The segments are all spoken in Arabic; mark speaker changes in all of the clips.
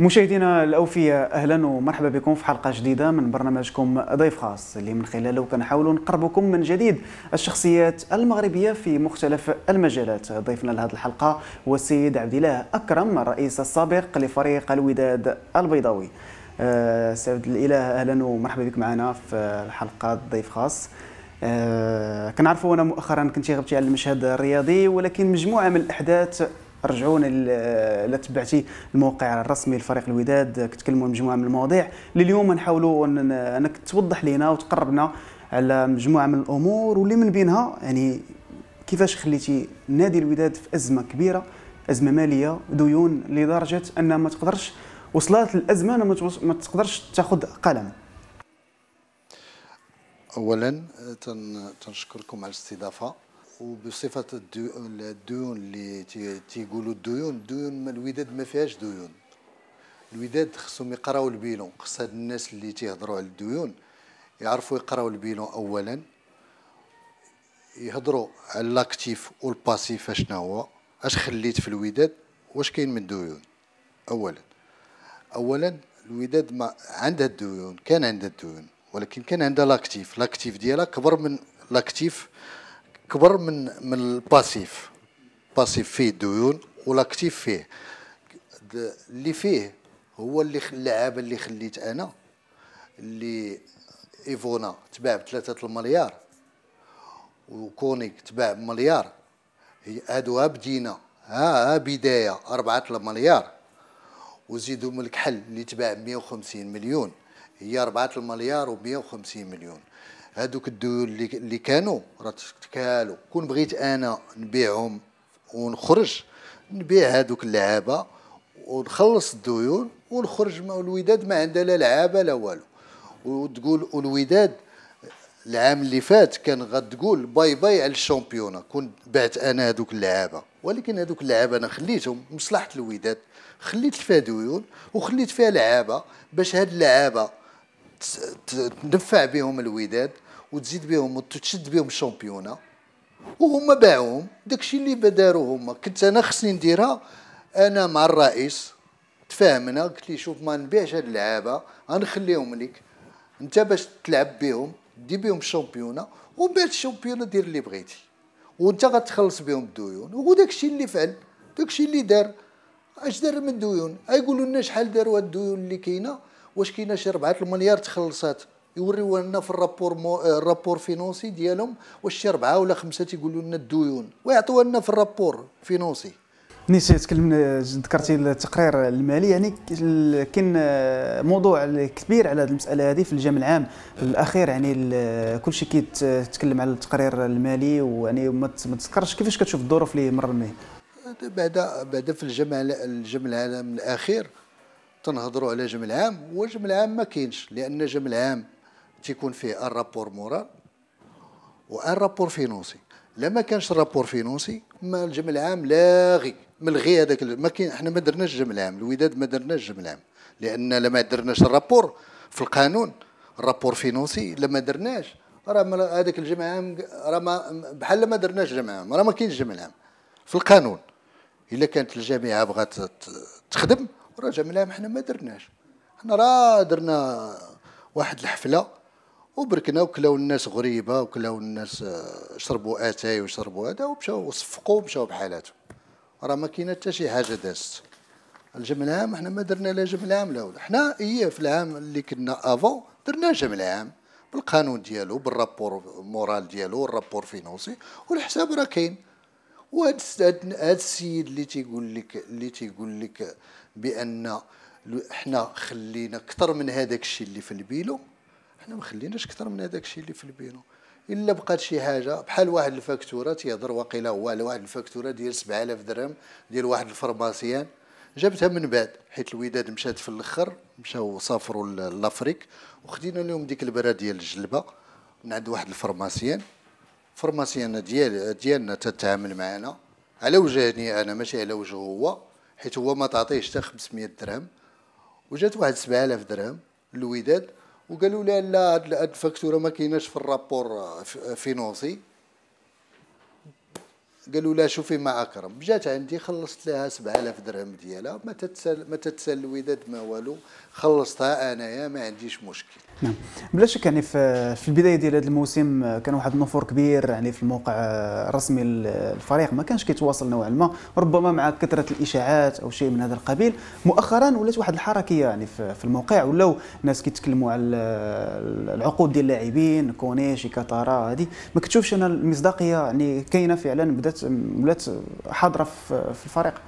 Speaker 1: مشاهدينا الأوفياء أهلا ومرحبا بكم في حلقة جديدة من برنامجكم ضيف خاص اللي من خلاله كنحاولوا نقربكم من جديد الشخصيات المغربية في مختلف المجالات. ضيفنا لهذه الحلقة هو السيد عبد الله أكرم الرئيس السابق لفريق الوداد البيضاوي. أه سيد الإله أهلا ومرحبا بك معنا في حلقة ضيف خاص. أه كنعرفوا أنا مؤخرا كنتي غبتي على المشهد الرياضي ولكن مجموعة من الأحداث رجعونا الا تبعتي الموقع الرسمي لفريق الوداد. كتكلموا مجموعة من المواضيع اللي اليوم نحاولوا أنك توضح لنا وتقربنا على مجموعة من الأمور واللي من بينها يعني كيفاش خليتي نادي الوداد في أزمة كبيرة أزمة مالية ديون لدرجة أن ما تقدرش وصلت الأزمة ما تقدرش تاخذ قلم.
Speaker 2: اولا تنشكركم على الاستضافة. وبصفه الديون اللي تيقولوا الديون الديون الوداد ما فيهاش ديون. الوداد خصهم يقراو ال bilan. خص هاد الناس اللي تيهضروا على الديون يعرفوا يقراو ال bilan اولا يهضروا على l'actif وال passif اشنا هو أش خليت في الوداد واش كاين من ديون؟ اولا. اولا الوداد ما عندها الديون كان عندها الديون ولكن كان عندها l'actif l'actif ديالها كبر من l'actif كبر من من ال passif. passif فيه ديون وال actif فيه. اللي فيه هو اللي اللعابه اللي خليت أنا اللي إيفونا تباع بثلاثة المليار وكونيك تباع بمليار. هادو بدينا ها, ها بداية أربعة المليار. وزيدوا من الكحل اللي تباع ب 150 مليون. هي أربعة المليار و 150 مليون. هذوك الديون اللي كانوا راه تكالوا كون بغيت أنا نبيعهم ونخرج نبيع هذوك اللعابة ونخلص الديون ونخرج الوداد ما عندها لا لعابة لا والو. وتقول الوداد العام اللي فات كان غتقول bye bye على ال championnat كون بعت أنا هذوك اللعابة. ولكن هذوك اللعابة أنا خليتهم مصلحة الوداد خليت فيها ديون وخليت فيها لعابة باش هاد اللعابة تنفع بهم الوداد وتزيد بهم وتشد بهم الشامبيونا وهما باعوهم. داكشي اللي داروا هما. كنت أنا خصني نديرها. أنا مع الرئيس. تفاهمنا. قلت لي شوف ما نبيعش هاد اللعابة. غنخليهم لك أنت باش تلعب بهم. دي بهم الشامبيونا ومن بعد الشامبيونا دير اللي بغيتي. وأنت غتخلص بهم الديون. وداكشي اللي فعل. داكشي اللي دار. أش دار من ديون؟ يقولوا لنا شحال داروا الديون اللي كاينة؟ واش كاينة شي 4 المليار تخلصات؟ يوريو لنا في ال rapport mo... ال rapport financier ديالهم واش شي أربعة ولا خمسة تيقولوا لنا الديون. ويعطوها لنا في ال rapport financier.
Speaker 1: نيت تكلمنا ذكرتي التقرير المالي يعني كاين موضوع كبير على هذه المسألة هذه في الجامع العام. الأخير يعني كل شيء كيتكلم على التقرير المالي ويعني ما تذكرش كيفاش كتشوف الظروف اللي مر به
Speaker 2: بعد بعد في الجامع الجامع العام الأخير تنهضروا على جمع العام والجمع العام ما كاينش لأن جمع العام تيكون فيه un rapport moral و un rapport financier لما كانش rapport financier ما الجمع العام لاغي. ملغي هذاك ما كاين إحنا ما درناش الجمع العام الوداد ما درناش الجمع العام. لأن لما درناش ال rapport في القانون ال rapport financier لما درناش. راه هذاك الجمع العام راه بحال ما درناش الجمع العام راه ما كاينش الجمع العام. في القانون إلا كانت الجامعة بغات تخدم راه جمع العام حنا ما درناش. حنا راه درنا واحد الحفلة وبركنا وكلاو الناس غريبة وكلاو الناس آه، شربوا آتاي وشربوا هذا ومشاو وصفقوا ومشاو بحالاتهم. راه ما كاينة حتى شي حاجة دازت. الجمع العام حنا ما درنا لا جمع العام لا ولا حنا هي في العام اللي كنا افون درنا جمع العام بالقانون ديالو بال rapport moral ديالو وال rapport financier والحساب راه كاين. وهذا السيد اللي تيقول لك اللي تيقول لك بأن إحنا خلينا أكثر من هذاك الشيء اللي في ال bilan إحنا ما خليناش أكثر من هذاك الشيء اللي في ال bilan إلا بقات شي حاجة بحال واحد الفاكتورة تيهضر واقيلا هو على واحد الفاكتورة ديال 7000 درهم ديال واحد ال pharmacien جابتها من بعد حيت الوداد مشات في الأخر مشاو سافروا ل Afrique وخدينا لهم ديك البرا ديال الجلبة من عند واحد ال pharmacien. pharmacien ديال ديالنا تتعامل معنا على وجهني أنا ماشي على وجهه هو. حيت هو ما تعطيهش حتى 500 درهم وجات واحد 7000 درهم الوداد وقالوا لها لا هاد الفاكتورة ما كايناش في ال rapport financier. قالوا لها شوفي مع أكرم. جات عندي خلصت لها 7000 درهم ديالها ما تتسال ما تتسال الوداد ما والو خلصتها أنايا ما عنديش مشكل.
Speaker 1: نعم. بلا شك يعني في البداية ديال هذا الموسم كان واحد النفور كبير يعني في الموقع الرسمي للفريق ما كانش كيتواصل نوعا ما. ربما مع كثرة الإشاعات أو شيء من هذا القبيل مؤخرا ولات واحد الحركيه يعني في الموقع ولاو الناس كيتكلموا على العقود ديال اللاعبين كوني شي كاتارا هذه ما كتشوفش أنا المصداقية يعني كاينة فعلا بدات ولات حاضرة في الفريق.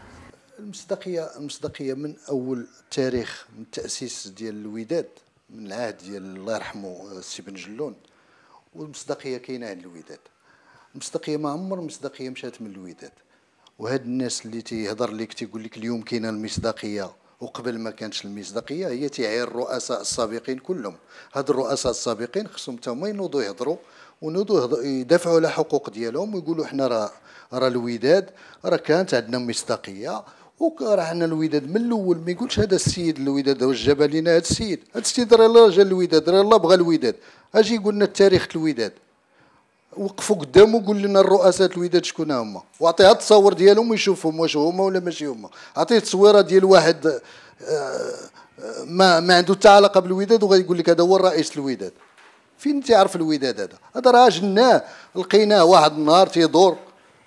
Speaker 2: المصداقية المصداقية من أول تاريخ من التاسيس ديال الوداد من العهد ديال الله يرحمه السي بن جلون والمصداقية كاينة عند الوداد. المصداقية ما عمر المصداقية مشات من الوداد. وهاد الناس اللي تيهضر لك تيقول لك اليوم كاينة المصداقية. وقبل ما كانتش المصداقية هي تعير الرؤساء السابقين كلهم. هاد الرؤساء السابقين خصهم تما ينوضوا يهضروا ونوضوا يدافعوا على حقوق ديالهم ويقولوا حنا راه راه الوداد راه كانت عندنا مصداقية وراه حنا الوداد من الأول ما يقولش هذا السيد الوداد واش جاب لينا هذا السيد. هذا السيد راه جا الوداد راه الله بغى الوداد. أجي يقول لنا التاريخ الوداد. وقفوا قدامه وقول لنا الرؤساء الوداد شكون هما. واعطيه التصاور ديالهم ويشوفهم واش هما ولا ماشي هما. عطيه التصويره ديال واحد آه، آه، ما ما عنده حتى علاقة بالوداد وغادي يقول لك هذا هو الرئيس الوداد فين تعرف الوداد هذا؟ هذا راه جناه. لقيناه واحد النهار تيدور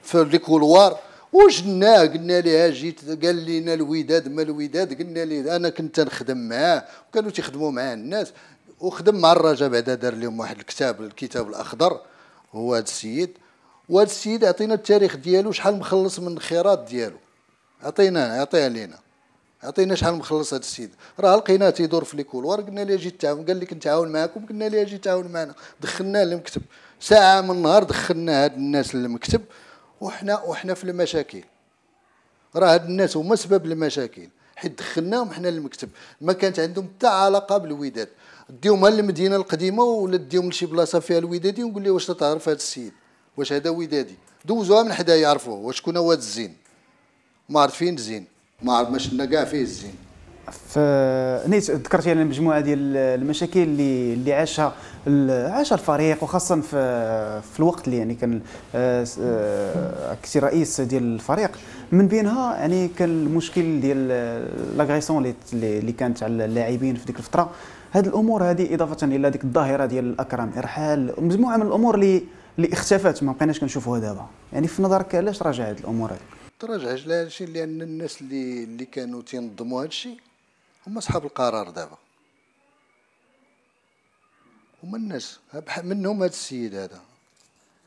Speaker 2: في الكولوار وجنا قلنا لها جيت قال لنا الوداد ما الوداد قلنا لي أنا كنت نخدم معاه. وكانوا تيخدموا معاه الناس. وخدم مع الرجاء بعدا دار لهم واحد الكتاب الكتاب الأخضر. هو هذا السيد. وهذا السيد عطينا التاريخ ديالو شحال مخلص من الخيرات ديالو. عطينا عطيها لينا عطينا شحال مخلص هذا السيد. راه لقيناه تيدور في ليكولوار قلنا ليه جيت تعاون؟ قال لك نتعاون معاكم قلنا ليه جيت تعاون معنا. دخلناه للمكتب. ساعة من النهار دخلنا هاد الناس للمكتب. وحنا وحنا في المشاكل. راه هاد الناس هما سبب المشاكل. حيت دخلناهم حنا للمكتب. ما كانت عندهم حتى علاقة بالوداد. ديهم للمدينه القديمة ولا ديهم لشي بلاصة فيها الودادي ونقول له واش تعرف هذا السيد؟ واش هذا ودادي؟ دوزوها من حدا يعرفوه. واش شكون هو الزين؟ ما عرف فين الزين؟ ما عرف ما شفنا كاع فيه الزين.
Speaker 1: نيت ذكرتي على مجموعه ديال المشاكل اللي اللي عاشها عاشها الفريق وخاصة في في الوقت اللي يعني كان آه، آه، كنتي رئيس ديال الفريق. من بينها يعني كان المشكل ديال لاغريسون اللي اللي كانت على اللاعبين في ديك الفترة. هذه الأمور هذه إضافة إلى ديك الظاهرة ديال الاكرم إرحال مجموعة من الأمور اللي اللي اختفت ما بقيناش كنشوفوها دابا. يعني في نظرك علاش تراجع هذه الأمور هذه
Speaker 2: تراجع على هادشي لأن الناس اللي اللي كانوا تينظموا هادشي هما صحاب القرار دابا. هما الناس منهم هذا السيد هذا.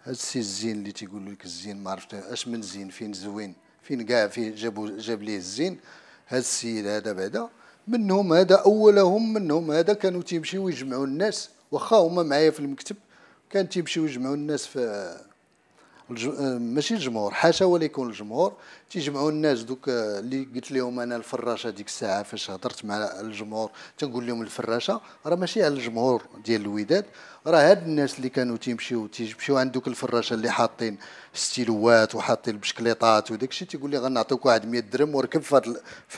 Speaker 2: هذا السيد الزين اللي تيقول لك الزين ما عرفت أش من زين فين زوين فين كاع فين جابوا جاب ليه الزين. هذا السيد هذا بعدا منهم هذا أولهم منهم هذا كانوا تيمشيو يجمعوا الناس. واخا هما معايا في المكتب كان تيمشيو يجمعوا الناس في ماشي الجمهور. حاشا ولا يكون الجمهور. تيجمعوا الناس دوك آه، اللي قلت لهم أنا الفراشة ديك الساعة فاش هضرت مع الجمهور تنقول لهم الفراشة راه ماشي على الجمهور ديال الوداد. راه هاد الناس اللي كانوا تيمشيو تيمشيو عند دوك الفراشة اللي حاطين ستيلوات وحاطين البشكليطات وداك الشيء تيقول لي غنعطيوك واحد 100 درهم وركب في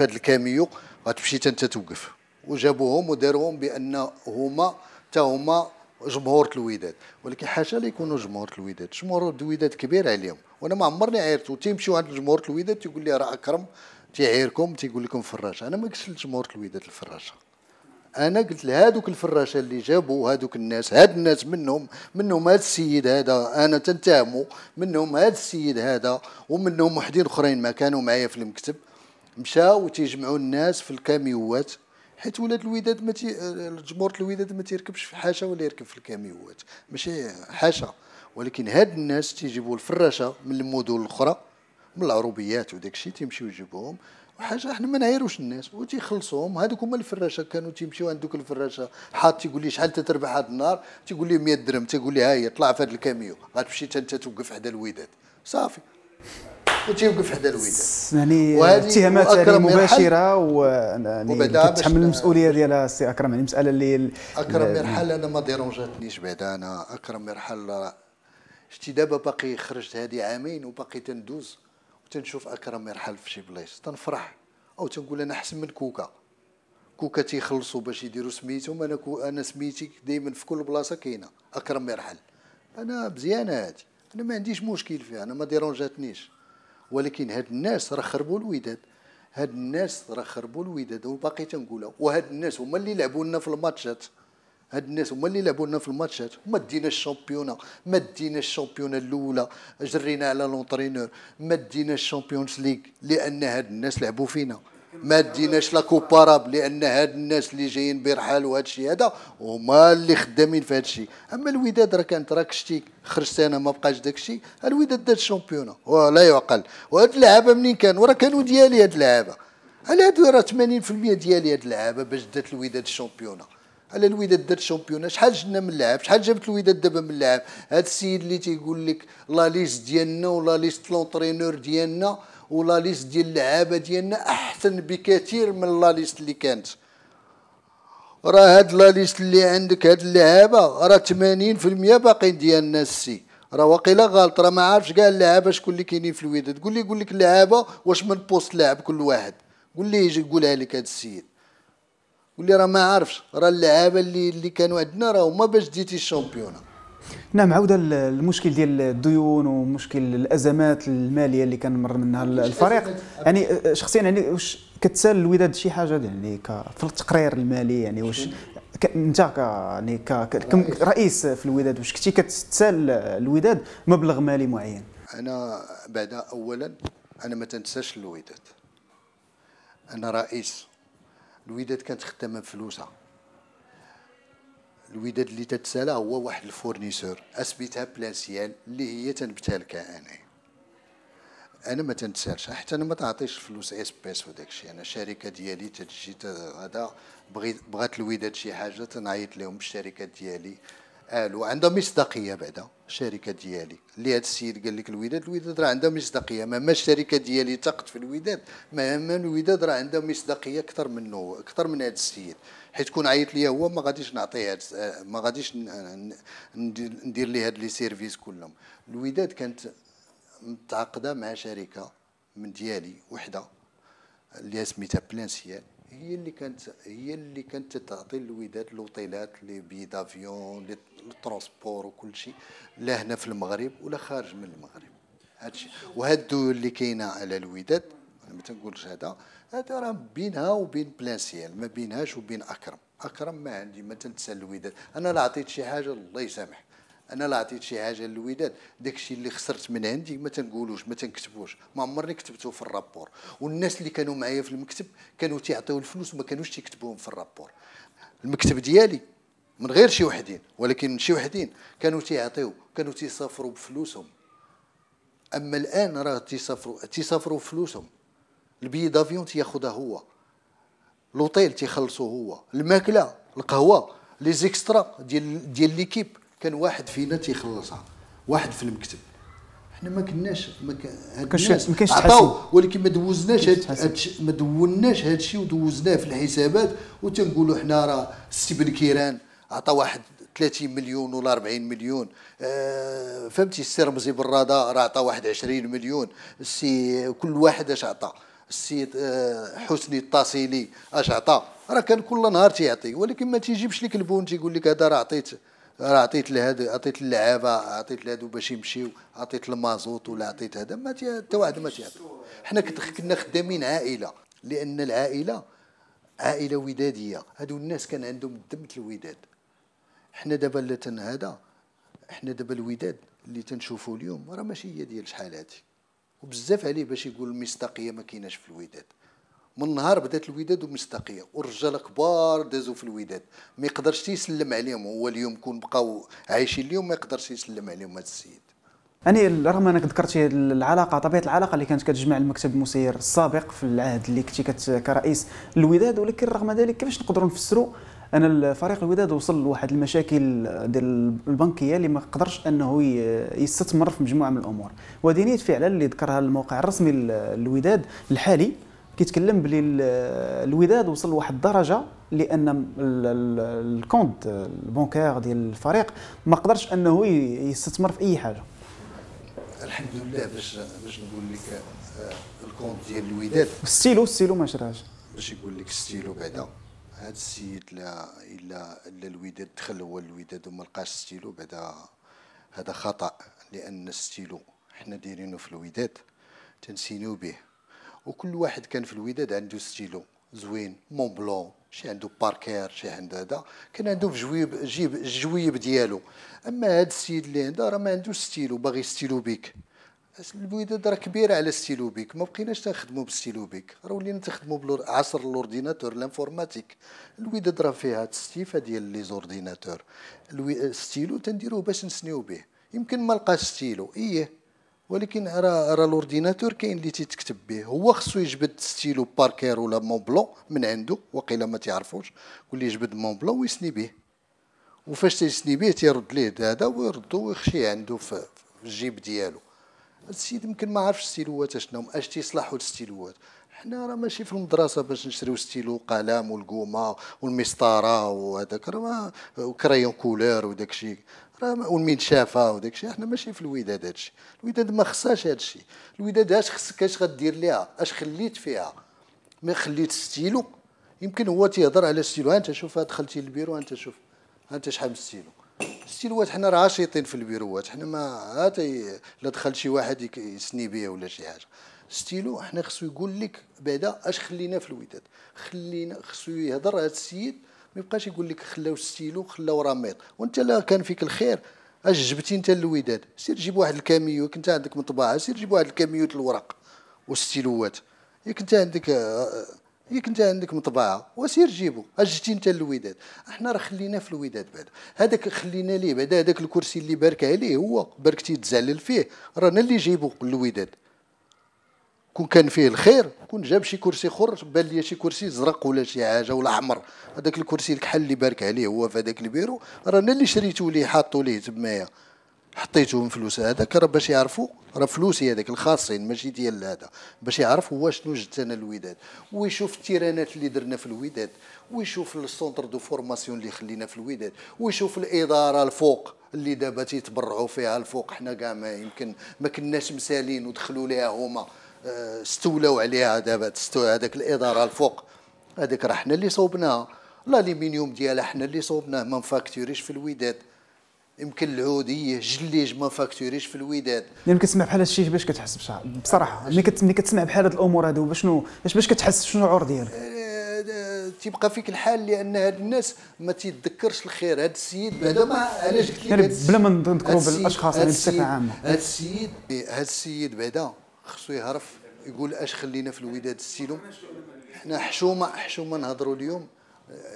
Speaker 2: هاد الكاميو غتمشي انت توقف. وجابوهم وداروهم بأن هما حتى هما جمهور الوداد ولكن حاشا لا يكونوا جمهور الوداد جمهور الوداد كبير عليهم. وأنا ما عمرني عيرت وتيمشيو عند جمهور الوداد تيقول لي راه أكرم تيعيركم تيقول لكم فراشه أنا ما قلتش لجمهور الوداد الفراشة. أنا قلت لهذوك الفراشة اللي جابوا هذوك الناس هاد الناس منهم منهم هذا السيد هذا أنا تنتهمه منهم هذا السيد هذا ومنهم وحدين أخرين ما كانوا معايا في المكتب. مشاو تيجمعوا الناس في الكاميوات. حيت ولاد الوداد ما تي الجمهور الوداد ما تيركبش في حاشا ولا يركب في الكاميوات. ماشي حاشا. ولكن هاد الناس تيجيبوا الفراشة من المدن الأخرى من العروبيات وداك الشيء تيمشيو يجيبوهم. وحاجه إحنا ما نعيروش الناس وتيخلصوهم. هذوك هما الفراشة كانوا تيمشيو عند دوك الفراشة حاط تيقول لي شحال تتربح هذا النهار تيقول لي 100 درهم تيقول لي هاهي طلع في هذا الكاميو. غتمشي انت توقف حدا الوداد. صافي. وتيوقف حدا الوداد
Speaker 1: يعني اتهامات يعني مباشرة و يعني المسؤولية ديالها السي أكرم يعني مسألة اللي
Speaker 2: أكرم يرحل أنا ما ديرونجاتنيش بعدا. أنا أكرم يرحل شتي دابا باقي خرجت هذه عامين وباقي تندوز وتنشوف أكرم يرحل في شي بلايص. تنفرح أو تنقول أنا أحسن من كوكا. كوكا تيخلصوا باش يديروا سميتهم. أنا كو أنا سميتي دائما في كل بلاصة كاينة. أكرم يرحل أنا مزيانه هذه أنا ما عنديش مشكل فيها. أنا ما ديرونجاتنيش. ولكن هاد الناس راه خربوا الوداد. هاد الناس راه خربوا الوداد. وباقي تنقولها وهاد الناس هما اللي لعبوا لنا في الماتشات هاد. الناس هما اللي لعبوا لنا في الماتشات ما دينا الشامبيونا. ما دينا الشامبيونا الأولى. جرينا على l'entraîneur. ما دينا ال Champions League. لأن هاد الناس لعبوا فينا. ما ديناش la Coupe arabe لأن هاد الناس اللي جايين برحال وهذا الشيء هذا هما اللي خدامين في هذا الشيء. أما الوداد راه كانت راك شتي خرجت أنا ما بقاش داك الشيء الوداد دار الشامبيونا ولا يعقل. وهاد اللعابة منين كانوا راه كانوا ديالي هاد اللعابة. على هادو راه 80% ديالي هاد اللعابة باش دات الوداد الشامبيونا على الوداد دات الشامبيونا شحال جبنا من اللعاب؟ شحال جابت الوداد دابا من اللعاب؟ هاد السيد اللي تيقول لك la liste ديالنا ولا liste l'entraîneur ديالنا ولا liste ديال اللعابة ديالنا أحسن بكثير من la liste اللي كانت. راه هاد la liste اللي عندك هاد اللعابة راه 80% باقيين ديالنا السي راه واقيلا غلط راه ما عارفش كاع اللعابة شكون اللي كاينين في الوداد. قول لي يقول لك اللعابة واش من poste لاعب كل واحد. قول لي يجي يقولها لك هاد السيد. قول لي راه ما عارفش. راه اللعابة اللي اللي كانوا عندنا راه هما باش ديتي الشامبيونه
Speaker 1: نعم عوده للمشكل ديال الديون ومشكل الأزمات المالية اللي كان مر منها الفريق. يعني شخصيا يعني واش كتسال الوداد شي حاجة؟ يعني في التقرير المالي يعني واش انت يعني كرئيس في الوداد واش كنتي كتسال الوداد مبلغ مالي معين؟
Speaker 2: أنا بعد اولا أنا ما تنسالش الوداد. أنا رئيس. الوداد كانت خدامة بفلوسها الوداد اللي تتسالو هو واحد ال fournisseur أسبيتها بلانسيال اللي هي تنبتها لك أنا أنا ما تنتسالش حتى أنا ما تعطيش فلوس اس بيس وداك الشيء. أنا الشركة ديالي تجي هذا بغيت بغات الوداد شي حاجة تنعيط لهم بالشركة ديالي. قالوا عندها مصداقية بعدا. الشركة ديالي. اللي هذا السيد قال لك الوداد الوداد راه عندها مصداقية. ما الشركة ديالي تقت في الوداد. ما الوداد راه عندها مصداقية أكثر منه أكثر من هذا السيد. حيت كون عيط ليا هو ما غاديش نعطيه ما غاديش ندير ليه هاد لي سيرفيس كلهم. الوداد كانت متعاقدة مع شركة من ديالي وحدة اللي سميتها بلانسيال هي اللي كانت هي اللي كانت تعطي الوداد لوطيلات les billets d'avion les transports وكل شيء لا هنا في المغرب ولا خارج من المغرب. هادشي. وهاد اللي كاينة على الوداد ما تنقولش هذا هذا راه بينها وبين بلانسيال ما بينهاش وبين أكرم. أكرم ما عندي ما تنسال الوداد. أنا لا عطيت شي حاجة الله يسامح. أنا لا عطيت شي حاجة للوداد. داكشي اللي خسرت من عندي ما تنقولوش ما تنكتبوش. ما عمرني كتبته في ال rapport. والناس اللي كانوا معايا في المكتب كانوا تيعطيو الفلوس وما كانوش تيكتبوهم في ال rapport. المكتب ديالي من غير شي وحدين ولكن شي وحدين كانوا تيعطيو كانوا تيسافروا بفلوسهم. أما الآن راه تيسافروا تيسافروا بفلوسهم. ال billet d'avion تياخذها هو. لوطيل تيخلصو هو. الماكلة القهوة les extras ديال ديال l'équipe. كان واحد فينا تيخلصها. واحد في المكتب. حنا ما كناش ما
Speaker 1: كانش ما كانش
Speaker 2: عطاو ولكن ما دوزناش ما دوناش هاد الشيء ودوزناه في الحسابات. وتنقولوا حنا راه السي بن كيران. عطى واحد 30 مليون ولا 40 مليون. آه فهمتي السي رمزي بالرادا راه عطى واحد 20 مليون. السي كل واحد اش عطى السيد آه، حسني الطاسيلي اش عطى راه كان كل نهار تيعطي ولكن ما تيجيبش لك البون تيقول لك هذا راه عطيت راه عطيت لهذا عطيت اللعابة عطيت لهادو باش يمشيو عطيت المازوت ولا عطيت هذا ما حتى واحد ما تيعطي. حنا كنا خدامين عائلة لأن العائلة عائلة ودادية. هادو الناس كان عندهم دم الوداد. حنا دابا هذا حنا دابا الوداد اللي تنشوفوا اليوم راه ماشي هي ديال شحال هادي. وبزاف عليه باش يقول المصداقيه ما كايناش في الوداد. من نهار بدات الوداد ومصداقية والرجال كبار دازوا في الوداد. ما يقدرش يسلم عليهم هو اليوم كون بقاو عايشين اليوم ما يقدرش يسلم عليهم هذا السيد.
Speaker 1: يعني رغم أنك ذكرت العلاقة طبيعة العلاقة اللي كانت كتجمع المكتب المسير السابق في العهد اللي كنتي كرئيس الوداد ولكن رغم ذلك كيفاش نقدروا نفسروا أن الفريق الوداد وصل لواحد المشاكل ديال البنكية اللي ما قدرش أنه يستثمر في مجموعة من الأمور. ودينيه فعلا اللي ذكرها الموقع الرسمي للوداد الحالي. كيتكلم بلي الوداد وصل لواحد الدرجة لأن ال compte bancaire ديال الفريق ما قدرش أنه يستثمر في أي حاجة.
Speaker 2: الحمد لله باش باش نقول لك آه، ال compte ديال الوداد.
Speaker 1: stylo stylo ما شراش
Speaker 2: باش يقول لك ستيلو بعدا. هذا السيد لا إلا الا الوداد دخل هو الوداد وما لقاش ستيلو بعدا هذا خطأ لأن الستيلو حنا دايرينه في الوداد تنسينيو به. وكل واحد كان في الوداد عنده ستيلو زوين Mont Blanc شي عنده Parker شي عنده هذا كان عنده في جويب جيب الجويب ديالو. أما هذا السيد اللي عنده راه ما عندوش ستيلو باغي stylo Bic. الوداد راه كبيرة على stylo Bic. ما بقيناش تنخدموا بال stylo Bic. راه ولينا تخدموا بعصر ال ordinateur ال informatique. الوداد راه فيها تستيفه ديال les ordinateurs. الستيلو تنديروه باش نسنيو به. يمكن ما لقاش ستيلو إيه. ولكن راه راه ال ordinateur كاين اللي تيتكتب به. هو خصو يجبد stylo Parker ولا Mont Blanc من عنده. وقيلا ما تعرفوش. واللي يجبد Mont Blanc ويسني به. وفاش تيسني به تيرد ليه هذا ويردو ويخشي عنده في الجيب ديالو. السيد يمكن ما عرفش ستيلوات اشنو اش تيصلحوا الستيلوات حنا راه ماشي في المدرسة باش نشريو ستيلو قلم وال gomme والمسطرة وهذاك راه و crayon couleur وداك الشيء. راه والمنشافه وداك الشيء حنا ماشي في الوداد هادشي. الوداد ما خصهاش هادشي. الوداد اش خصك اش غدير ليها؟ اش خليت فيها؟ ما خليت ستيلو؟ يمكن هو تيهضر على ستيلو. انت شوف دخلتي للبيرو انت شوف انت شحال من ستيلو. ستيلوات حنا راه عاشطين في البيروات حنا ما هاتي لا دخل شي واحد يسني بيه ولا شي حاجة. ستيلو حنا خصو يقول لك بعدا اش خلينا في الوداد خلينا خصو يهضر هذا السيد ما يبقاش يقول لك خلاو ستيلو خلاو ramette. وانت لا كان فيك الخير اش جبتي انت الوداد سير جيب واحد الكاميو كنت عندك مطبعة سير جيب واحد الكاميوت الورق والستيلوات ياك انت عندك ياك انت عندك مطبعة وسير جيبو اجتي انت الوداد إحنا راه خلينا في الوداد بعد. هذاك خلينا ليه بعد؟ هذاك الكرسي اللي بارك عليه هو باركتي تزعلل فيه. رانا اللي جيبو الوداد كون كان فيه الخير كون جاب شي كرسي اخر بان لي شي كرسي زرق ولا شي حاجة ولا أحمر. هذاك الكرسي الكحل اللي بارك عليه هو في هذاك البيرو. رانا اللي شريتو ليه حاطو ليه تمايا. حطيتهم فلوس هذاك راه باش يعرفوا راه فلوسي هذاك الخاصين ماشي ديال هذا. باش يعرف هو شنو جبت أنا الوداد. ويشوف التيرانات اللي درنا في الوداد. ويشوف ال centre de formation اللي خلينا في الوداد. ويشوف الإدارة الفوق اللي دابا تيتبرعوا فيها الفوق. حنا كاع ما يمكن ما كناش مسالين ودخلوا ليها هما. آه، استولوا عليها دابا. هذاك الإدارة الفوق. هذيك راه حنا اللي صوبناها. الالومنيوم ديالها حنا اللي صوبناه. ما مفاكتوريش في الوداد. يمكن العودية جليج ما فاكتوريش في الوداد.
Speaker 1: يعني كتسمع بحال هذا الشيء باش كتحس بصراحة. ملي ملي كتسمع بحال هاد الأمور هادو باش شنو باش كتحس؟ شنو الشعور ديالك؟
Speaker 2: آه، آه، تيبقى فيك الحال لأن هاد الناس ما تيتذكرش الخير. هاد السيد بعدا ما علاش قلت
Speaker 1: يعني بلا ما نذكروا بالأشخاص يعني بصفة عامة.
Speaker 2: هاد السيد هاد السيد بعدا خصو يعرف يقول أش خلينا في الوداد السيلو حنا حشومه حشومة نهضروا اليوم.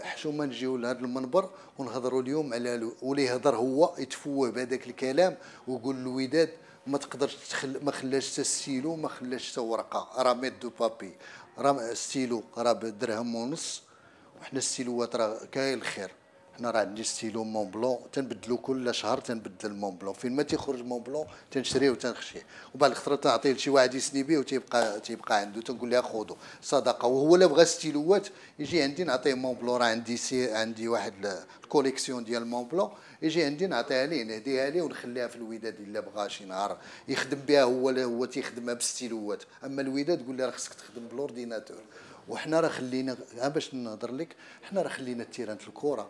Speaker 2: حشومه نجيو لهذا المنبر ونهضروا اليوم على ولي يهضر هو يتفوه بهذاك الكلام ويقول الوداد ما تقدرش تخل ما خلاش حتى ستيلو ما خلاش حتى ورقة ramette de papier. راه ستيلو راه بدرهم ونص وحنا ستيلوات راه كاين الخير. حنا راه عندي stylo Mont Blanc تنبدلو كل شهر تنبدل Mont Blanc. فين ما تيخرج Mont Blanc تنشريه وتنخشيه. وبعد الخطرة تعطيه لشي واحد يسني به وتيبقى تيبقى عنده تنقول لها خذوا صدقة. وهو لا بغى ستيلوات يجي عندي نعطيه Mont Blanc. راه عندي سي عندي واحد ال collection ديال Mont Blanc. يجي عندي نعطيها ليه نهديها ليه ونخليها في الوداد إلا بغى شي نهار. يخدم بها هو هو تيخدمها بالستيلوات أما الوداد قول لي راه خصك تخدم بال ordinateur وحنا راه خلينا باش نهضر لك حنا راه خلينا ال terrain الكره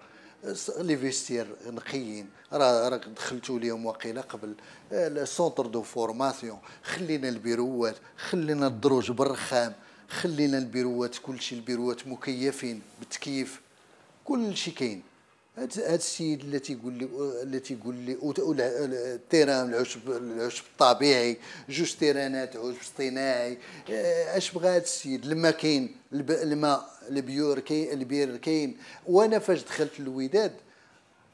Speaker 2: les vestiaires نقيين. راه راك دخلتوا ليهم وقيله قبل. ال centre de formation خلينا البيروات خلينا الدروج بالرخام. خلينا البيروات كلشي البيروات مكيفين بالتكييف كل شيء كاين. هذا السيد اللي تيقول لي اللي تيقول لي ال terrain العشب العشب الطبيعي جوج تيرانات عشب اصطناعي. آه، اش بغى هذا السيد؟ الماء كاين الماء البيور كاين البير كاين. وأنا فاش دخلت الوداد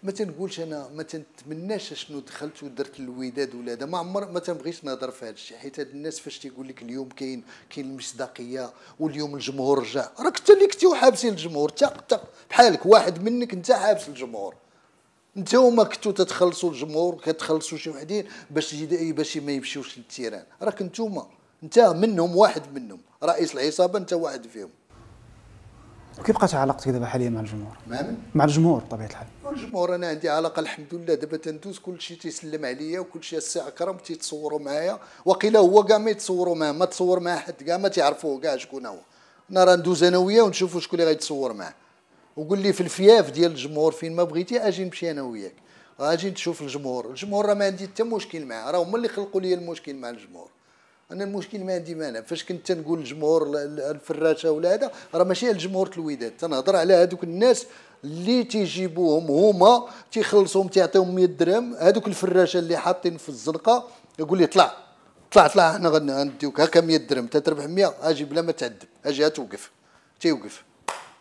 Speaker 2: ما تنقولش أنا ما تنتمناش شنو دخلت ودرت الوداد ولا هذا. ما عمر ما تنبغيش نهضر في هذا الشيء حيت هاد الناس فاش تيقول لك اليوم كاين كاين المصداقية واليوم الجمهور رجع راك انت اللي كنتي حابسين الجمهور. تق بحالك واحد منك انت حابس الجمهور. انت هما كنتو تتخلصوا الجمهور كتخلصوا شي وحدين باش باش ما يمشيوش للتيران. راك انتوما. انت منهم واحد منهم. رئيس العصابة انت واحد فيهم.
Speaker 1: كيف بقات علاقتك دابا حاليا مع الجمهور؟
Speaker 2: مع من؟
Speaker 1: مع الجمهور بطبيعة الحال.
Speaker 2: الجمهور أنا عندي علاقة الحمد لله. دابا تندوز كل شيء تيسلم عليا وكل شيء السي اكرم تيتصوروا معايا. وقيلا هو كاع ما يتصوروا معاه ما تصور مع حد كاع ما تعرفوه كاع شكون هو. أنا راه ندوز أنا وياه ونشوفوا شكون اللي غيتصور معاه. وقول لي في الفياف ديال الجمهور فين ما بغيتي أجي نمشي أنا وياك. أجي تشوف الجمهور. الجمهور راه ما عندي حتى مشكل معاه راه هما اللي خلقوا لي المشكل مع الجمهور. أنا المشكل ما عندي مانع. فاش كنت تنقول الجمهور الفراشة ولا هذا راه ماشي الجمهور الوداد تنهضر على هذوك الناس اللي تيجيبوهم هما تيخلصوهم تيعطيهم 100 درهم. هذوك الفراشة اللي حاطين في الزنقة يقول لي طلع طلع طلع حنا غنديوك. هكا 100 درهم تتربح 100 أجي بلا ما تعذب. أجي توقف تيوقف.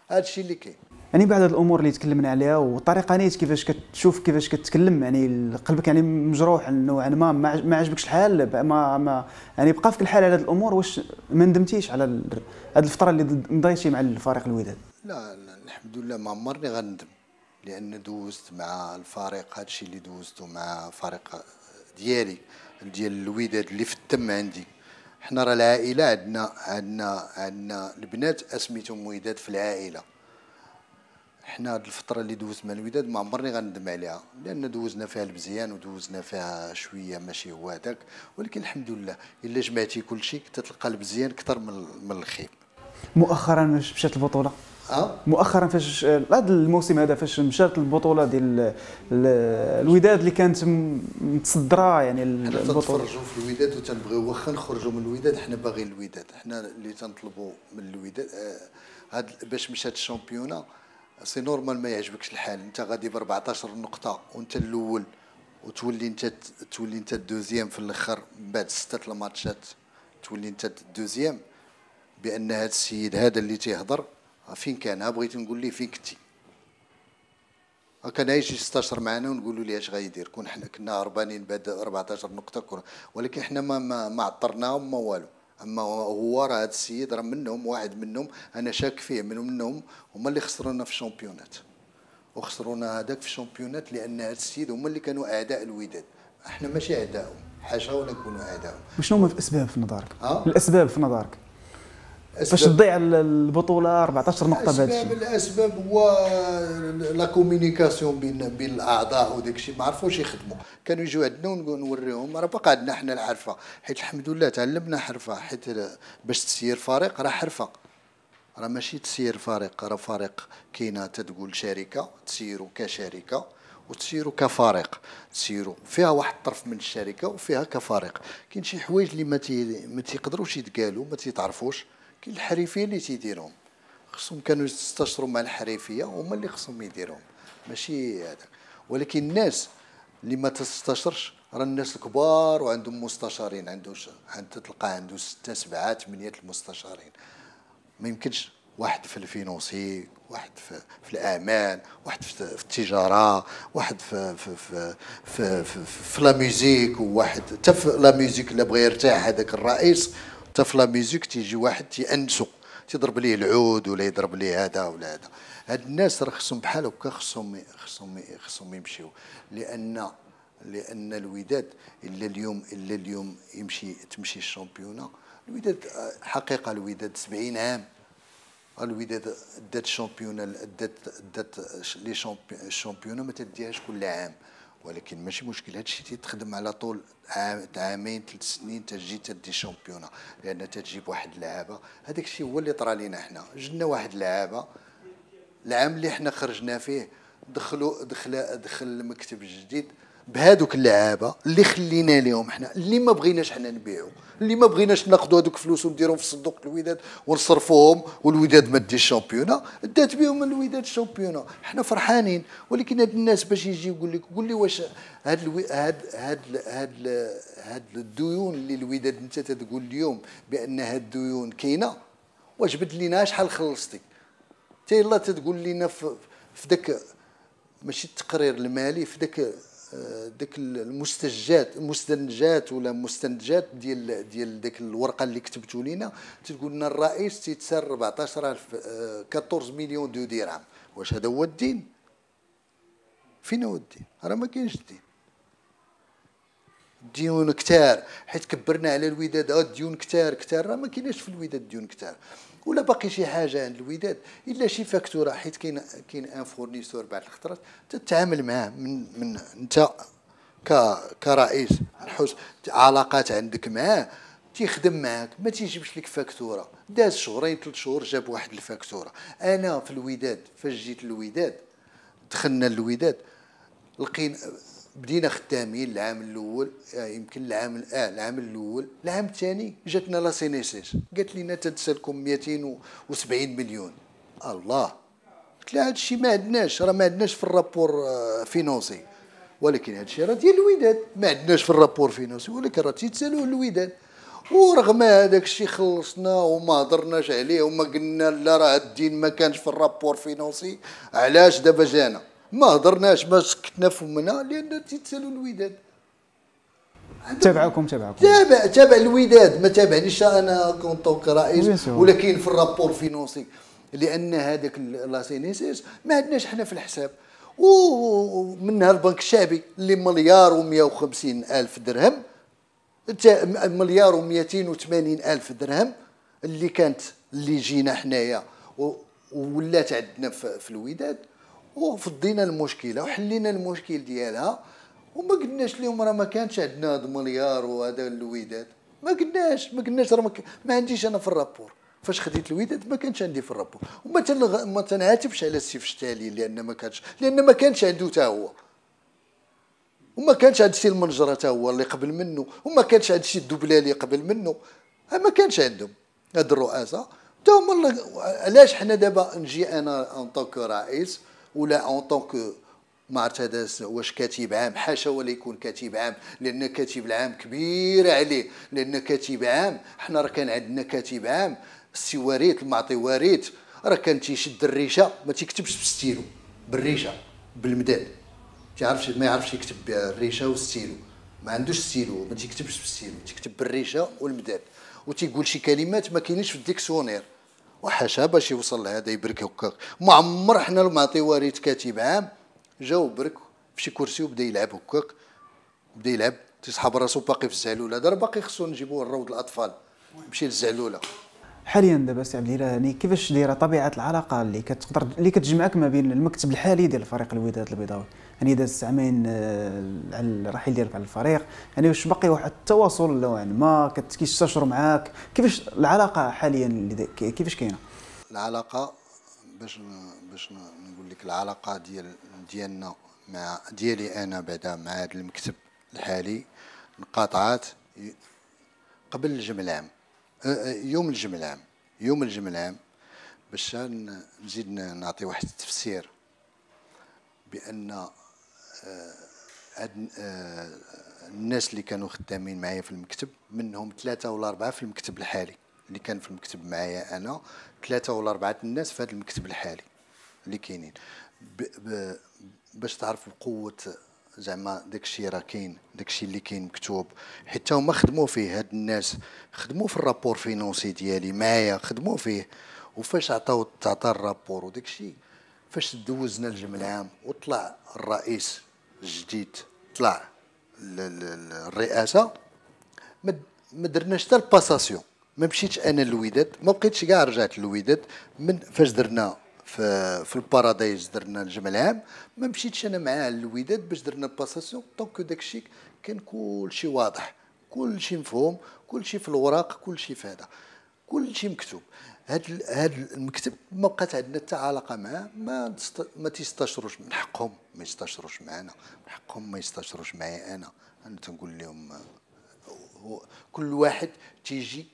Speaker 2: هذا الشيء اللي كاين.
Speaker 1: يعني بعد هذه الأمور اللي تكلمنا عليها والطريقة نيت كيفاش كتشوف كيفاش كتكلم يعني قلبك يعني مجروح نوعا ما ما عجبكش الحال ما, ما يعني بقى فيك الحال على هذه الأمور واش ما ندمتيش على هذه الفترة اللي مضيتي مع الفريق الوداد؟
Speaker 2: لا, الحمد لله ما عمرني غندم لأن دوزت مع الفريق هذا الشيء اللي دوزته مع فريق ديالي ديال الوداد اللي في الدم عندي. حنا راه العائلة عندنا عندنا عندنا البنات أسميتهم وداد في العائلة. حنا هاد الفترة اللي دوزت مع الوداد ما عمرني غندم عليها لأن دوزنا فيها المزيان ودوزنا فيها شوية ماشي هو هذاك ولكن الحمد لله إلا جمعتي كل شيء تتلقى المزيان أكثر من من الخيب
Speaker 1: مؤخرا مشات البطولة؟
Speaker 2: أه؟
Speaker 1: مؤخرا فاش هذا الموسم هذا فاش مشات البطولة ديال الوداد اللي كانت متصدرة يعني
Speaker 2: البطولة؟ تنتفرجوا في الوداد وتنبغيو واخا نخرجوا من الوداد حنا باغيين الوداد حنا اللي تنطلبوا من الوداد آه هاد باش مشات ال championnat c'est normal ما يعجبكش الحال. انت غادي ب 14 نقطة وانت الأول وتولي انت تولي انت الدوزيام في الأخر من بعد ستة الماتشات تولي انت الدوزيام بأن هذا السيد هذا اللي تيهضر فين كان؟ بغيت نقول ليه فين كنتي؟ كان يجي 16 معنا ونقولوا لي اش غايدير؟ كون حنا كنا هربانين بعد 14 نقطة كنا ولكن حنا ما ما, ما عطرناهم ما والو. أما هو راه هذا السيد راه منهم واحد منهم أنا شاك فيه من منهم هما اللي خسرونا في الشامبيونات. وخسرونا هذاك في ال championnat لأن هذا السيد هما اللي كانوا أعداء الوداد. أحنا ماشي اعدائهم حاشا ولا نكونوا اعدائهم
Speaker 1: شنو هما الأسباب في نظرك؟ الأسباب في نظرك؟ فاش تضيع البطولة 14 نقطة
Speaker 2: بهذا الشيء. الاسباب هو la communication بين بين الأعضاء وداك الشيء. ما عرفوش يخدموا. كانوا يجوا عندنا ونوريهم. راه باقي عندنا حنا الحرفة. حيت الحمد لله تعلمنا حرفة. حيت باش تسير فريق راه حرفة. راه ماشي تسير فريق. راه فريق كاينة تتقول شركة تسيروا كشركة وتسيروا كفريق. تسيروا فيها واحد الطرف من الشركة وفيها كفريق. كاين شي حوايج اللي ما ما تيقدروش يتقالوا ما تيتعرفوش. كاين الحريفية اللي تيديرهم. خصهم كانوا يستشروا مع الحريفية هما اللي خصهم يديروهم ماشي هذاك. ولكن الناس اللي ما تستشرش راه الناس الكبار وعندهم مستشارين عنده انت تلقى عنده ستة سبعة ثمانية المستشارين. ما يمكنش واحد في ال financier واحد في, في الأعمال واحد في, في التجارة واحد في في في في, في, في, في la musique وواحد حتى في la musique الا بغى يرتاح هذاك الرئيس. حتى في la musique تيجي واحد تيأنسو تيضرب ليه العود ولا يضرب ليه هذا ولا هذا. هاد الناس راه خصهم بحال هكا خصهم خصهم خصهم يمشيو. لأن لأن الوداد إلا اليوم إلا اليوم يمشي تمشي الشامبيونه الوداد حقيقة الوداد 70 عام. الوداد دات الشامبيونه دات دات لي شامبيونه ما تديهاش كل عام. ولكن ماشي مشكل. هذا الشيء تخدم على طول عام عامين ثلاث سنين تجي تدي شامبيونا. لأن تجيب واحد اللعابة. هذاك الشيء هو اللي طرا لينا حنا. جبنا واحد اللعابة. العام اللي حنا خرجنا فيه دخلوا دخل دخل المكتب الجديد بهذوك اللعابة اللي خلينا لهم حنا اللي ما بغيناش حنا نبيعوا اللي ما بغيناش ناخذوا هذوك فلوس ونديرهم في صندوق الوداد ونصرفوهم والوداد ما ديش الشامبيونه دات بهم الوداد الشامبيونه حنا فرحانين ولكن هاد الناس باش يجي يقول لك قول لي واش هاد ألو... هاد هاد هاد هاد الديون اللي الوداد انت تقول اليوم بأن هاد الديون كاينة واش بدلينا؟ شحال خلصتي انت يلا تقول لنا في, في ذاك ماشي التقرير المالي في ذاك ديك المستجات المستنجات ولا مستنتجات ديال ديال ديك الورقة اللي كتبتوا لنا تقول لنا الرئيس تيتسر 14000 14 مليون de درهم. واش هذا هو الدين؟ فين هو الدين؟ راه ما كاينش الدين. ديون كتار. حيت كبرنا على الوداد آه ديون كتار كتار. راه ما كايناش في الوداد ديون كتار. ولا باقي شي حاجة عند الوداد. إلا شي فاكتورة حيت كاين كاين un fournisseur بعد الخطرات تتعامل معاه من من أنت كرئيس الحوس علاقات عندك معاه تيخدم معاك ما تيجيبش لك فاكتورة. داز شهرين ثلاث شهور جاب واحد الفاكتورة. أنا في الوداد فاش جيت الوداد دخلنا الوداد لقينا بدينا خدامين العام الأول آه يمكن العام آه العام الأول. العام الثاني جاتنا la CNSS. قالت لنا تتسالكم 270 مليون. الله. قلت لها هذا الشيء ما عندناش راه ما عندناش في ال rapport آه financier. ولكن هذا الشيء راه ديال الوداد. ما عندناش في ال rapport financier ولكن راه تيتسالوه الوداد. ورغم هذاك الشيء خلصنا وما هضرناش عليه وما قلنا لا راه الدين ما كانش في ال rapport financier. علاش دابا جانا؟ ما هضرناش ما سكتنا فمنا لأن تيتسالوا الوداد.
Speaker 1: تابعكم تابعكم
Speaker 2: تابع تابع الوداد ما تابعنيش أنا en tant que رئيس ولكن في ال rapport financier. لأن هذاك la CNSS ما عندناش حنا في الحساب. ومنها البنك الشعبي اللي مليار و150 ألف درهم مليار و280 ألف درهم اللي كانت اللي جينا حنايا. ولات عندنا في الوداد. وفضينا المشكلة وحلينا المشكل ديالها وما قلناش لهم راه ما كانش عندنا هذا المليار وهذا الوداد ما قلناش ما قلناش راه ما عنديش أنا في ال rapport. فاش خديت الوداد ما كانش عندي في ال rapport. وما تنغ... ما تنعاتبش على السي الفشتالي لأن ما كانش لأن ما كانش عنده حتى هو. وما كانش عند سي المنجره حتى هو اللي قبل منه وما كانش عند سي الدبلالي قبل منه ما كانش عندهم هاد الرؤساء. تا هما علاش حنا دابا نجي أنا en tant que رئيس ولا en tant que ما عرفت هذا واش كاتب عام حاشا ولا يكون كاتب عام لأن كاتب العام كبير عليه. لأن كاتب عام حنا راه كان عندنا كاتب عام السي وريت المعطي وريت راه كان تيشد الريشة ما تيكتبش بالستيلو بالريشة بالمداد تعرفش ما يعرفش يكتب بالريشه والستيلو ما عندوش ستيلو ما تيكتبش بالستيلو تيكتب بالريشة والمداد وتيقول شي كلمات ما كاينينش في ال dictionnaire. وحاشا باش يوصل لهذا يبرك هكاك ما عمر حنا المعطي وريت كاتب عام جاو برك في شي كرسي وبدا يلعب هكاك بدا يلعب تيسحب راسو باقي في الزعلوله دابا باقي خصو نجيبوه لروض الأطفال يمشي للزعلوله
Speaker 1: حاليا دابا سي عبد الاله يعني كيفاش دايرة طبيعة العلاقة اللي كتقدر اللي كتجمعك ما بين المكتب الحالي ديال فريق الوداد البيضاوي؟ يعني داز عامين آه، على الرحيل ديالك على الفريق يعني واش باقي واحد التواصل نوعا ما كيستشروا معاك؟ كيفاش العلاقة حاليا كيفاش كاينة؟
Speaker 2: العلاقة باش باش نقول لك العلاقة ديال ديالنا مع ديالي أنا بعدا مع هذا المكتب الحالي انقطعت. قبل الجمع العام أه، أه، يوم الجمع العام يوم الجمع العام باش نزيد نعطي واحد التفسير بأن أه، الناس اللي كانوا خدامين معايا في المكتب منهم ثلاثة ولا أربعة في المكتب الحالي. اللي كان في المكتب معايا أنا ثلاثة ولا أربعة الناس في هذا المكتب الحالي اللي كاينين. باش تعرفوا قوة زعما داكشي راه كاين داكشي اللي كاين مكتوب. حتى هما خدموا فيه هاد الناس خدموا في الرابور فينونسي ديالي معايا خدموا فيه. وفاش عطاو تعطى الرابور وداكشي فاش دوزنا الجمع العام وطلع الرئيس الجديد طلع الرئاسة. ما درناش حتى ال passation. ما مشيتش أنا للوداد ما بقيتش كاع رجعت للوداد من فاش درنا في في البارادايز درنا الجمع العام ما مشيتش أنا معاه للوداد باش درنا ال passation. donc داكشي كان كلشي واضح. كلشي مفهوم كلشي في الوراق كلشي في هذا. كلشي مكتوب. هاد هاد المكتب ما بقات عندنا حتى علاقة معاه ما ما تيستشروش من حقهم. ما يستشروش معنا من حقهم ما يستشروش معايا أنا. أنا تنقول لهم هو كل واحد تيجي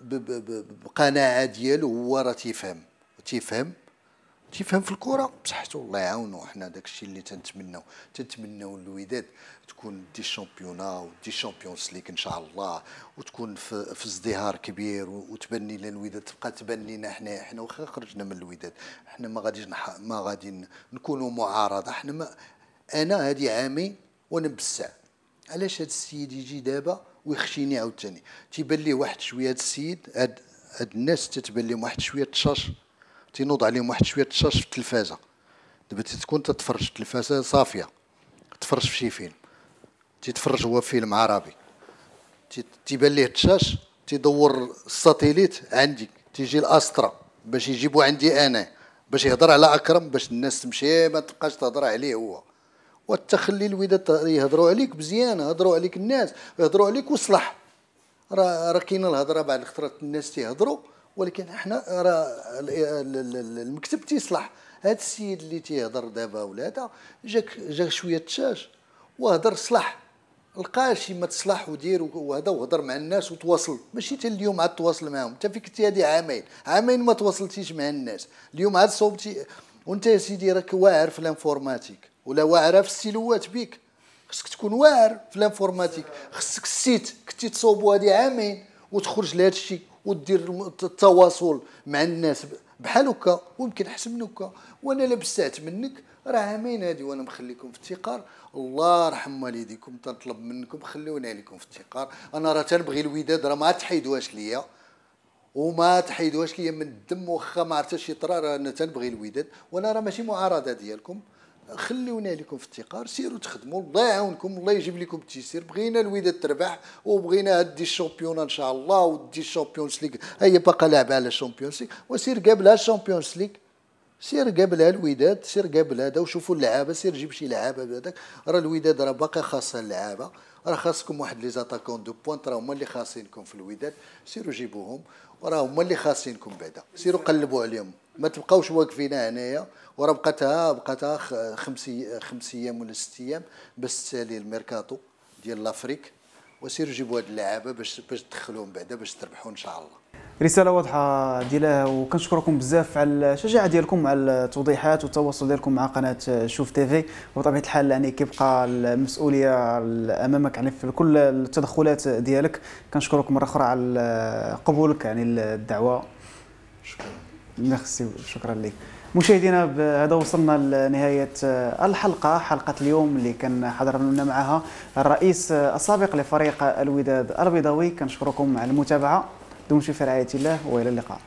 Speaker 2: بقناعة ديالو هو راه تيفهم. تيفهم تيفهم في الكرة؟ بصحته الله يعاونو. حنا داك الشيء اللي تنتمناو. تنتمناو الوداد تكون دي championnat ودي Champions League إن شاء الله وتكون في, في ازدهار كبير وتبني لنا الوداد تبقى تبني لنا حنا. حنا واخا خرجنا من الوداد حنا ما غاديش ما غادي نكونوا معارضة. حنا ما أنا هذه عامي وأنا بسع علاش هذا السيد يجي دابا ويخشيني عاوتاني تيبان ليه واحد شوية هذا السيد هاد, هاد الناس تتبان لهم واحد شوية تشاش تينوض عليهم واحد شوية الشاش في التلفازة. دابا تكون تتفرج التلفازة صافية. تفرج في شي فيلم. تيتفرج هو فيلم عربي. تيبان ليه الشاش تيدور الساتيليت عندي. تيجي الأسترا باش يجيبو عندي أنا. باش يهضر على أكرم باش الناس تمشي ما تبقاش تهضر عليه هو. والتخلي الوداد يهضروا عليك مزيان يهضروا عليك الناس يهضروا عليك وصلح. راه راه كاينة الهضرة بعد خطرات الناس تيهضروا ولكن إحنا راه المكتب تيصلح. هذا السيد اللي تيهضر دابا ولا هذا جاك جا شوية تشاش وهدر صلح. لقى شي ما تصلح ودير وهذا وهضر مع الناس وتواصل. ماشي حتى اليوم عاد تواصل معاهم. انت فيك انت هذه عامين. عامين ما تواصلتيش مع الناس. اليوم عاد صوبتي وانت يا سيدي راك واعر في ال informatique. ولا واعره في السيلوات بيك. خصك تكون واعر في ال informatique. خصك ال site كنتي تصوبوا هذه عامين وتخرج لهذا الشيء ودير التواصل مع الناس بحال هكا ويمكن أحسن من هكا. وأنا لا بستعت منك راه عامين هادي وأنا مخليكم في التقار الله يرحم والديكم تنطلب منكم خليونا عليكم في التقار أنا راه تنبغي الوداد راه ما تحيدوهاش ليا. وما تحيدوهاش ليا من الدم واخا ما عرفتش يطرى راه أنا تنبغي الوداد. وأنا راه ماشي معارضة ديالكم. خليونا لكم في التقار سيروا تخدموا الله يعاونكم الله يجيب لكم التيسير بغينا الوداد تربح وبغينا دي ال championnat إن شاء الله ودي ال Champions League هي باقا لعبه على ال Champions League وسير قابلها ال Champions League سير قابلها الوداد سير قابل هذا وشوفوا اللعابة سير جيب شي لعابة بهذاك راه الوداد راه باقي خاصها اللعابة راه خاصكم واحد les attaquants de pointe راه هما اللي خاصينكم في الوداد سيروا جيبوهم وراه هما اللي خاصينكم بعدا. سيروا قلبوا عليهم. ما تبقاوش واقفين هنايا وراه بقاتها بقاتها خمس خمس أيام ولا ست أيام باش تسالي الميركاتو ديال l'Afrique وسيروا جيبوا هاد اللعابة باش باش تدخلوهم بعدا باش تربحوا إن شاء الله.
Speaker 1: رسالة واضحة ديالها وكنشكركم بزاف على الشجاعة ديالكم على التوضيحات والتواصل ديالكم مع قناة شوف تيفي. وبطبيعة الحال يعني كيبقى المسؤولية أمامك يعني في كل التدخلات ديالك كنشكركم مرة أخرى على قبولك يعني الدعوه
Speaker 2: شكرا.
Speaker 1: ميرسي شكرا لك. مشاهدينا بهذا وصلنا لنهاية الحلقة حلقة اليوم اللي كان حضرنا معها الرئيس السابق لفريق الوداد البيضاوي. كنشكركم على المتابعة. دمتم في رعاية الله وإلى اللقاء.